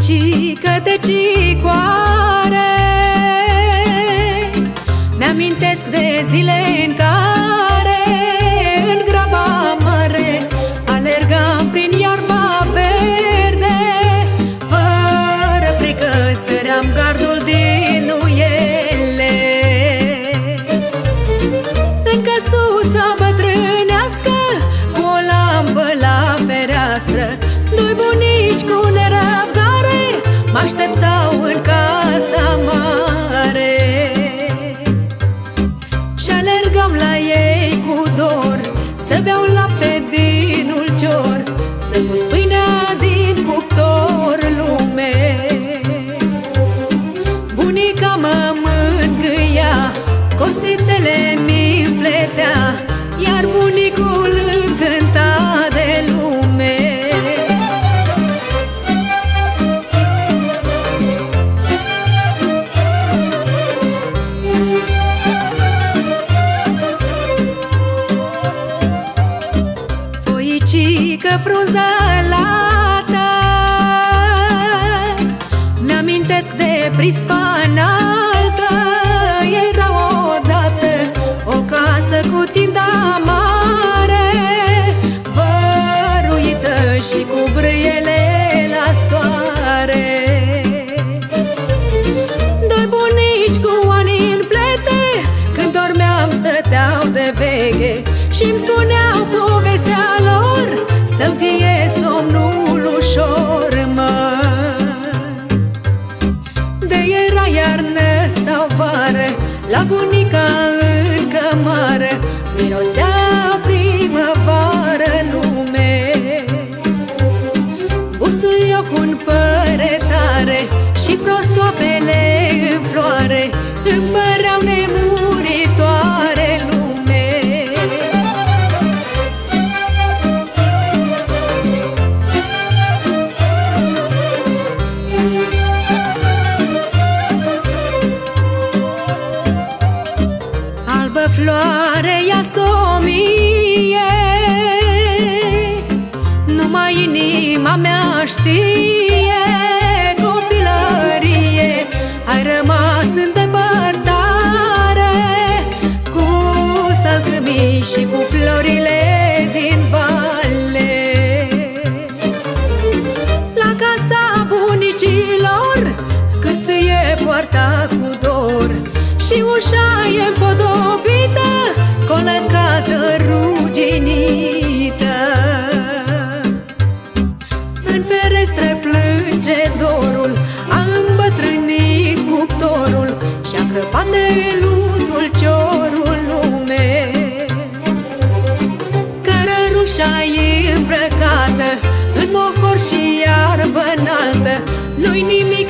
Cică de cicoare. Mi-amintesc de zile în care În graba mare Alergam prin iarba verde. Fără frică săream gardul din beau lapte Foicică frunzălată. Mi-amintesc de prispa înaltă Era odată o casă cu tinda mare Văruită și cu brâiele la soare. Doi bunici cu ani în plete Când dormeam stăteau de veche Și-mi spuneau La bunica în cămară Mirosea primăvară lume. Busuioc un păretare Și prosoapele în floare Îmi Albă floare ia somie Numai inima mea știe Copilărie Ai rămas în depărtare. Cu salcâmii și cu florile din vale. La casa bunicilor Scârțâie poarta cu dor Și ușa e împodobită Cărărușa e îmbrăcată În mohor și iarbă înaltă. Nu-i nimic